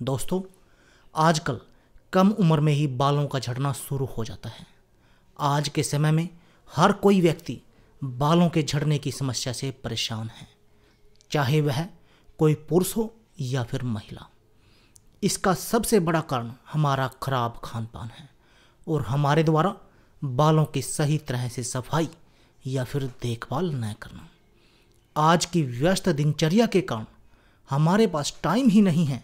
दोस्तों, आजकल कम उम्र में ही बालों का झड़ना शुरू हो जाता है। आज के समय में हर कोई व्यक्ति बालों के झड़ने की समस्या से परेशान है, चाहे वह कोई पुरुष हो या फिर महिला। इसका सबसे बड़ा कारण हमारा खराब खान पान है और हमारे द्वारा बालों की सही तरह से सफ़ाई या फिर देखभाल न करना। आज की व्यस्त दिनचर्या के कारण हमारे पास टाइम ही नहीं है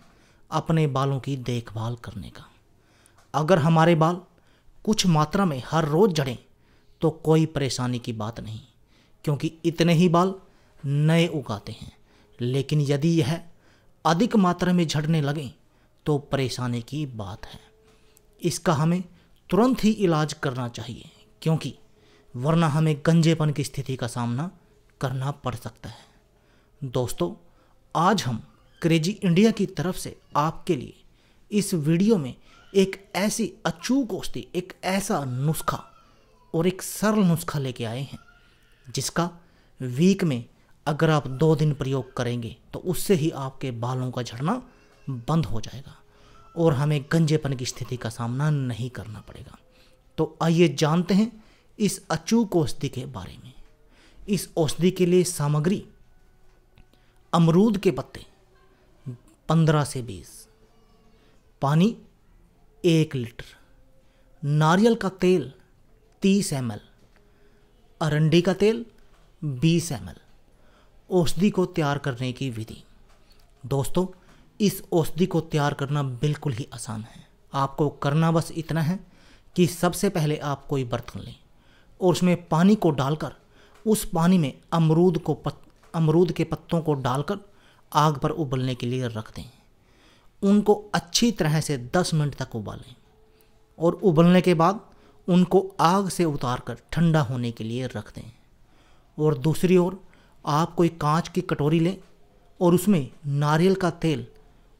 अपने बालों की देखभाल करने का। अगर हमारे बाल कुछ मात्रा में हर रोज़ झड़ें तो कोई परेशानी की बात नहीं, क्योंकि इतने ही बाल नए उगाते हैं। लेकिन यदि यह अधिक मात्रा में झड़ने लगें तो परेशानी की बात है। इसका हमें तुरंत ही इलाज करना चाहिए, क्योंकि वरना हमें गंजेपन की स्थिति का सामना करना पड़ सकता है। दोस्तों, आज हम क्रेजी इंडिया की तरफ़ से आपके लिए इस वीडियो में एक ऐसी अचूक औषधि एक ऐसा नुस्खा और एक सरल नुस्खा लेके आए हैं, जिसका वीक में अगर आप दो दिन प्रयोग करेंगे तो उससे ही आपके बालों का झड़ना बंद हो जाएगा और हमें गंजेपन की स्थिति का सामना नहीं करना पड़ेगा। तो आइए जानते हैं इस अचूक औषधि के बारे में। इस औषधि के लिए सामग्री, अमरूद के पत्ते पंद्रह से बीस। पानी एक लीटर। नारियल का तेल तीस एम एल। अरंडी का तेल बीस एम एल। औषधि को तैयार करने की विधि। दोस्तों, इस औषधि को तैयार करना बिल्कुल ही आसान है। आपको करना बस इतना है कि सबसे पहले आप कोई बर्तन लें और उसमें पानी को डालकर उस पानी में अमरूद को पत अमरूद के पत्तों को डालकर आग पर उबलने के लिए रख दें। उनको अच्छी तरह से 10 मिनट तक उबालें और उबलने के बाद उनको आग से उतार कर ठंडा होने के लिए रख दें। और दूसरी ओर आप कोई कांच की कटोरी लें और उसमें नारियल का तेल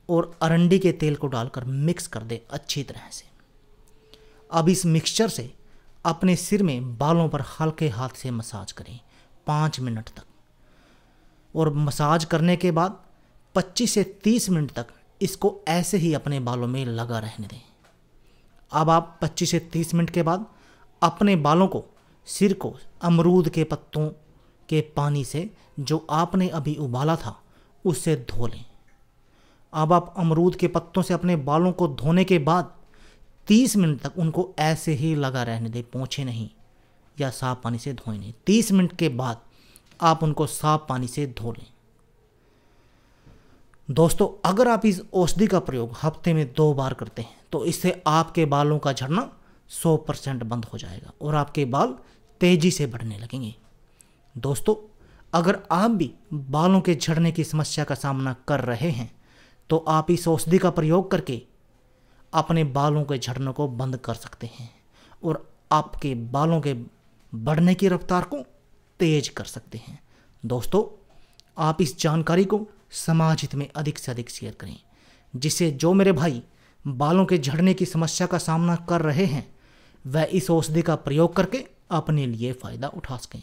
और अरंडी के तेल को डालकर मिक्स कर दें अच्छी तरह से। अब इस मिक्सचर से अपने सिर में बालों पर हल्के हाथ से मसाज करें पाँच मिनट तक। और मसाज करने के बाद 25 से 30 मिनट तक इसको ऐसे ही अपने बालों में लगा रहने दें। अब आप 25 से 30 मिनट के बाद अपने बालों को, सिर को अमरूद के पत्तों के पानी से जो आपने अभी उबाला था, उससे धो लें। अब आप अमरूद के पत्तों से अपने बालों को धोने के बाद 30 मिनट तक उनको ऐसे ही लगा रहने दें पहुँचे नहीं या साफ़ पानी से धोए नहीं। 30 मिनट के बाद आप उनको साफ़ पानी से धो लें। दोस्तों, अगर आप इस औषधि का प्रयोग हफ़्ते में दो बार करते हैं तो इससे आपके बालों का झड़ना 100 परसेंट बंद हो जाएगा और आपके बाल तेज़ी से बढ़ने लगेंगे। दोस्तों, अगर आप भी बालों के झड़ने की समस्या का सामना कर रहे हैं तो आप इस औषधि का प्रयोग करके अपने बालों के झड़ने को बंद कर सकते हैं और आपके बालों के बढ़ने की रफ्तार को तेज कर सकते हैं। दोस्तों, आप इस जानकारी को समाज हित में अधिक से अधिक शेयर करें, जिससे जो मेरे भाई बालों के झड़ने की समस्या का सामना कर रहे हैं, वह इस औषधि का प्रयोग करके अपने लिए फ़ायदा उठा सकें।